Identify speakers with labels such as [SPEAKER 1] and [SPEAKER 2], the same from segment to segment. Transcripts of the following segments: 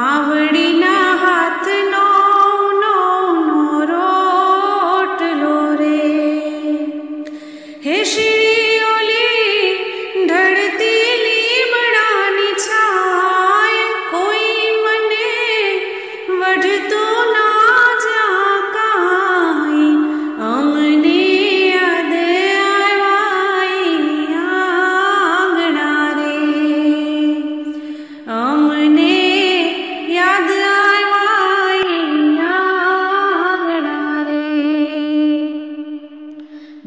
[SPEAKER 1] માવડીના હાથનો નો રોટલો રે હે શ્રી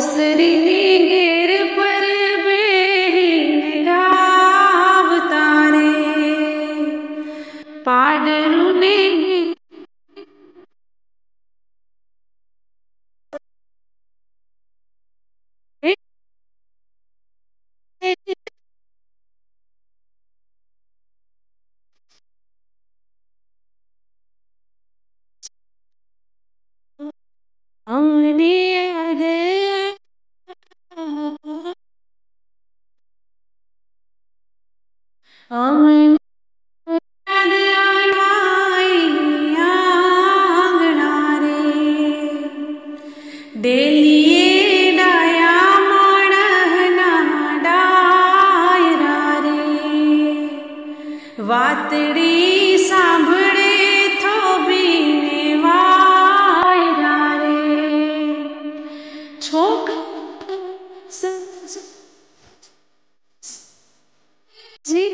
[SPEAKER 1] ओसरी पर बेराव तारे पाडरू વાતડી સાંભળે થો બીને વાયરા રે છોક જી